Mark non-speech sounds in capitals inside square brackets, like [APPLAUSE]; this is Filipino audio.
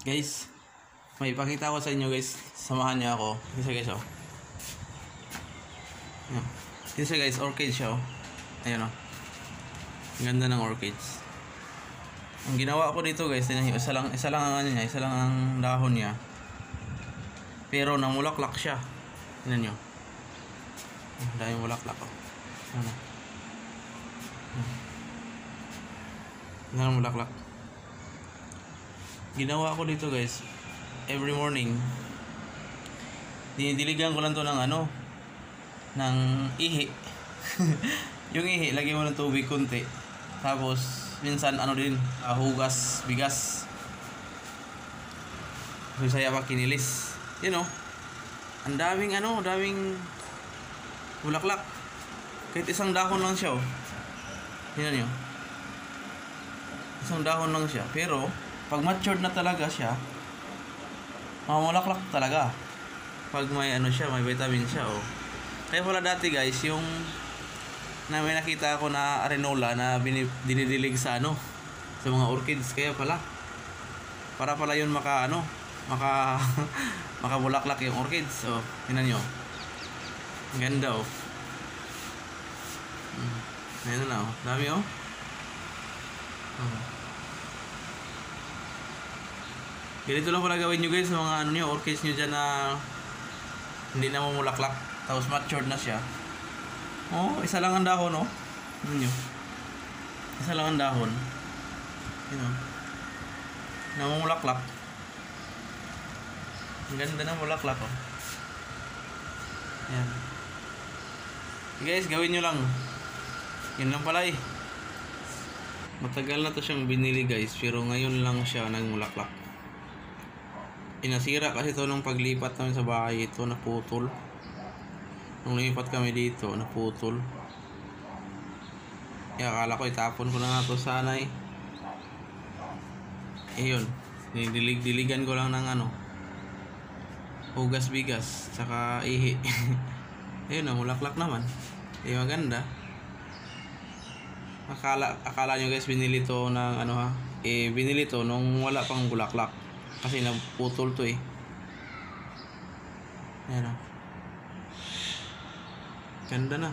Guys, may ipakita ko sa inyo guys. Samahan niyo ako. Kasi guys, oh. Kasi guys, orchid siya, oh. Ayan, oh. Ganda ng orchids. Ang ginawa ko dito guys, tingnan isa lang, isa lang ang ano niya, isa lang ang dahon niya. Pero namulaklak siya. Tingnan niyo. Ang daming mulaklak, oh. Ano? Ang mulaklak. Ginawa ko dito guys, every morning, dinidiligan ko lang to ng ano, ng ihi. [LAUGHS] yung ihi, lagyan mo ng tubig kunti. Tapos, minsan ano din, ah, hugas, bigas. Bisaya pa kinilis. You know, ang daming ano, daming bulaklak. Kahit isang dahon lang siya oh. Tingnan nyo. Isang dahon lang siya. Pero, pag matured na talaga siya, mamulaklak talaga. Pag may ano siya, may vitamin siya oh. Kaya pala dati guys, yung na may nakita ako na arenola na bini, dinidilig sa ano, sa mga orchids. Kaya pala, para pala yun maka ano, maka [LAUGHS] makabulaklak yung orchids. So, tingnan nyo. Ganda oh. Hmm. Ayan na oh. Dami oh. Hmm. Ganito lang pala gawin nyo guys sa mga ano nyo, orchids nyo dyan na hindi na mamulaklak. Tapos matured na siya. Oh, isa lang ang dahon oh. Ano? Isa lang ang dahon. Yun oh. Namumulaklak. Ang ganda ng mulaklak oh. Yan. Guys, gawin nyo lang. Yan lang pala eh. Matagal na to siyang binili guys, pero ngayon lang siya nagmulaklak. Inasira kasi to nung paglipat namin sa bahay ito, naputol. Nung lumipat kami dito, naputol. Kaya akala ko itapon ko na nga to sana eh. Eh yun, dinidilig-diligan ko lang ng ano, hugas bigas, tsaka ihi. [LAUGHS] Ayun, namulaklak naman. Eh maganda. Akala, akala nyo guys, binili to ng ano ha, eh binili to nung wala pang bulaklak. Kasi naputol to eh. Ayan o. Ganda na.